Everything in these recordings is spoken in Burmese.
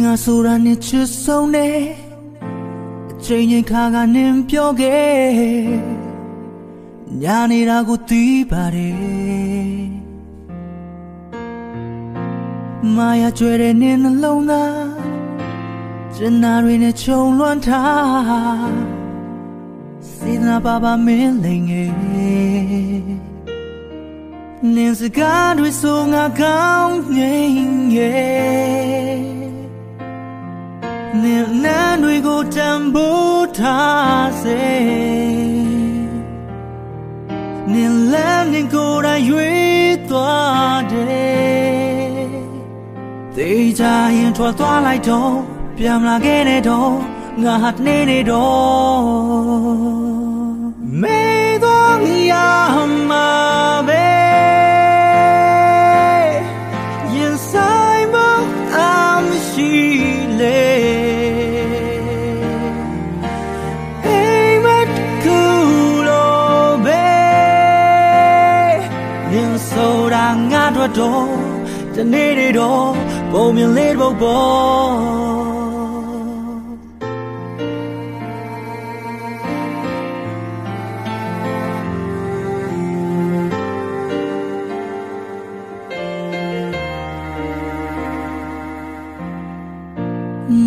ငါဆိုတာနဲ့ချစ်ဆုံးနဲ့အချိန်ချင်းခါကနင်းပြောခဲ့ညာနေတာကိုသိပါတယ်မာယာကျွဲတဲ့နင်းနှလုံးသားကျင်နာတွေနဲ့ခြုံလွှမ်းထားစေတနာပါပါမင်းလိမ်ငယ်နင်းစကားတွေဆိုငါကောင်းငင်ရဲ့ နင်းနန်းတွေကိုတံပိုးထားစေနင်းလမ်းနင်းကိုယ်တိုင်ရွေးသွားတယ်တေးကြရင်ထွက်သွားလိုက်တော့ပြန်လာခဲ့တဲ့တော့ငါဟာနေနေတော့မေတော့ရမှာပဲ တို့တော့တနေ့တွေတော့ပုံမြင်လေးပုတ်ပေါ်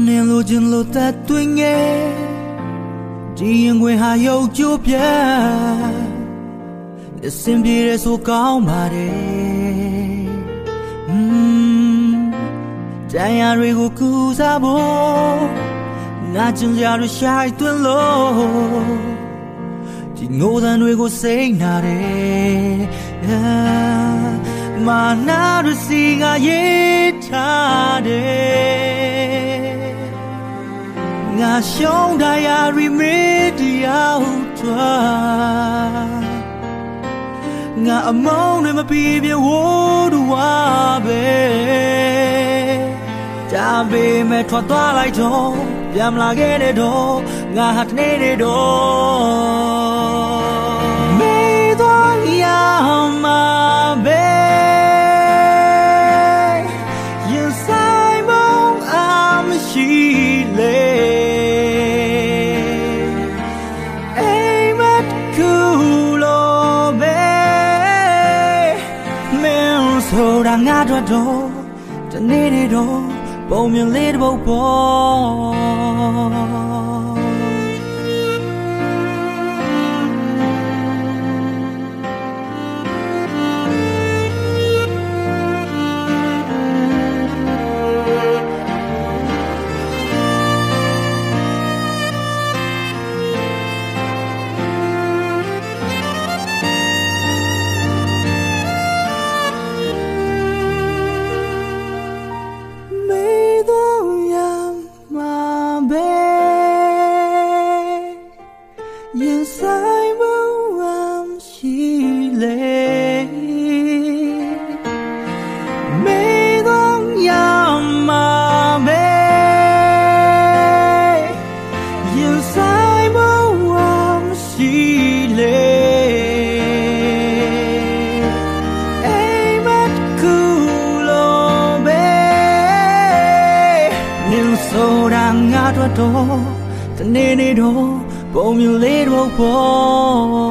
နင်လိုချင်လို့သက်သွင်းငယ်ဒီရင်ခွင်ဟာရုပ်ကြိုးပြအစင်ပြေရဆိုကောင်းပါတယ် တရားတွေကိုကူစားဖို့ငါကျင်စရာတွေရှိုက်သွင်းလို့ဒီငိုသံတွေကိုစိတ်နာတယ်မာနာရစီကရေးထားတယ်ငါရှုံးတရားရီမေဒီယာထွာငါအမောင်းတွေမပြေပြေဝိုးတူဝါ ပဲဒါပေမဲ့ထွက်သွားလိုက်တော့ပြန်မလာခဲ့တဲ့တော့ငါဟာတနေ့တဲ့တော့မေသွားရမှာပဲရင်ဆိုင်မအောင်အမရှိလေအိမ်မက်ကူလိုပဲမင်းဆိုတာငါတို့တော့တနေ့တဲ့တော့ ပုံမြင်လေး ရင်ဆိုင်မဝမ်းရှိလေမေတော့ရမှာပဲရင်ဆိုင်မဝမ်းရှိလေအိမ်မက်ကူလိုပဲန င်ဆိုတာငါ